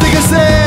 nothing to say